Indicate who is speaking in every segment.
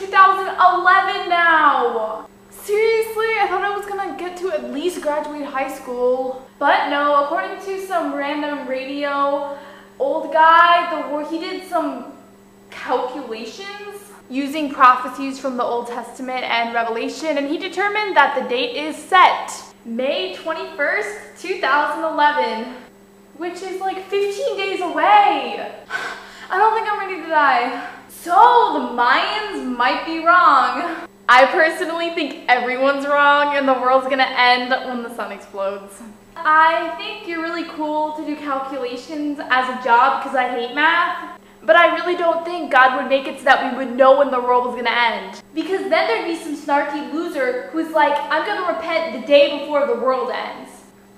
Speaker 1: 2011 now. Seriously, I thought I was gonna get to at least graduate high school. But no, according to some random radio old guy, the war he did some calculations using prophecies from the Old Testament and Revelation, and he determined that the date is set May 21st, 2011, which is like 15 days away. I don't think I'm ready to die. So the Mayans might be wrong. I personally think everyone's wrong and the world's gonna end when the sun explodes. I think you're really cool to do calculations as a job because I hate math. But I really don't think God would make it so that we would know when the world was gonna end. Because then there'd be some snarky loser who's like, I'm gonna repent the day before the world ends.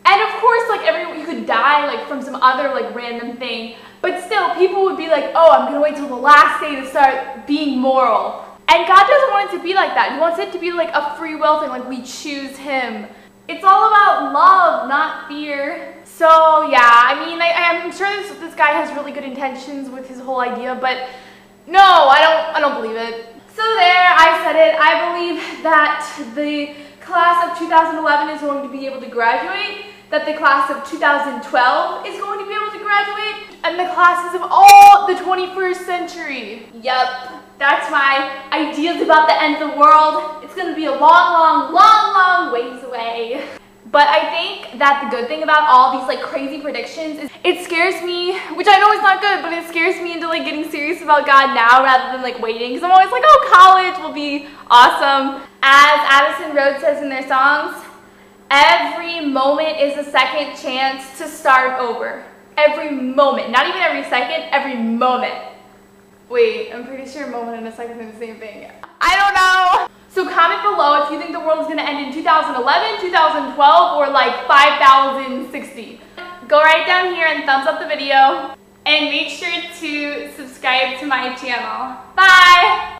Speaker 1: And of course, like everyone, you could die like from some other like random thing. But still, people would be like, oh, I'm gonna wait till the last day to start being moral. And God doesn't want it to be like that. He wants it to be like a free will thing, like we choose Him. It's all about love, not fear. So yeah, I mean, I, I'm sure this, this guy has really good intentions with his whole idea, but no, I don't, I don't believe it. So there, I said it. I believe that the class of 2011 is going to be able to graduate, that the class of 2012 is going to be able to graduate, and the classes of all the 21st century. Yup. That's my ideas about the end of the world. It's gonna be a long, long, long, long ways away. But I think that the good thing about all these like crazy predictions is it scares me, which I know is not good, but it scares me into like getting serious about God now rather than like waiting. Because I'm always like, oh, college will be awesome. As Addison Road says in their songs, every moment is a second chance to start over. Every moment, not even every second, every moment. Wait, I'm pretty sure moment and a second are the same thing. I don't know. So comment below if you think the world is gonna end in 2011, 2012, or like 5060. Go right down here and thumbs up the video. And make sure to subscribe to my channel. Bye!